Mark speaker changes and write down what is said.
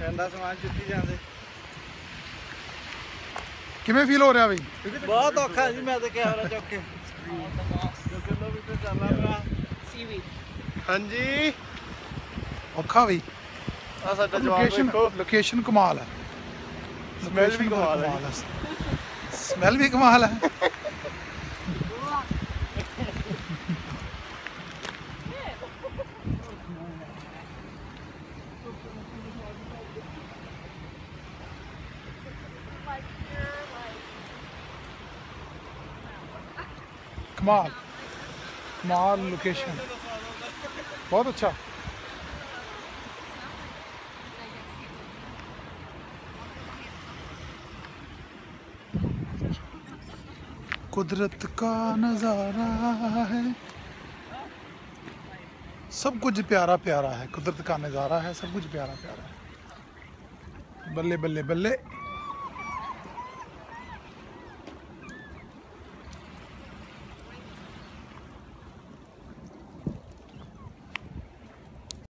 Speaker 1: ਕਹਿੰਦਾ ਸਮਾਨ ਚੁੱਕੀ ਜਾਂਦੇ।
Speaker 2: ਕਿਵੇਂ ਫੀਲ ਹੋ ਰਿਹਾ ਬਈ?
Speaker 1: ਬਹੁਤ ਔਖਾ ਜੀ ਮੈਂ ਤੇ ਕੈਮਰਾ ਚੁੱਕ ਕੇ। ਕਿਲੋਮੀਟਰ ਚੱਲਣਾ ਭਰਾ ਹਾਂਜੀ।
Speaker 2: ਔਖਾ ਬਈ।
Speaker 1: ਆ ਸਾਡਾ ਜਵਾਬ
Speaker 2: ਲੋਕੇਸ਼ਨ
Speaker 1: ਦੇਖੋ।
Speaker 2: ਲੋਕੇਸ਼ਨ ਕਮਾਲ ਹੈ।
Speaker 1: ਵੀ ਕਮਾਲ ਹੈ।
Speaker 2: ਸਮੈਲ ਵੀ ਕਮਾਲ ਹੈ। कमाल। कमाल लोकेशन बहुत अच्छा। कुदरत का नज़ारा है। सब कुछ प्यारा प्यारा है। कुदरत का नज़ारा है, सब कुछ प्यारा प्यारा है। बल्ले बल्ले बल्ले।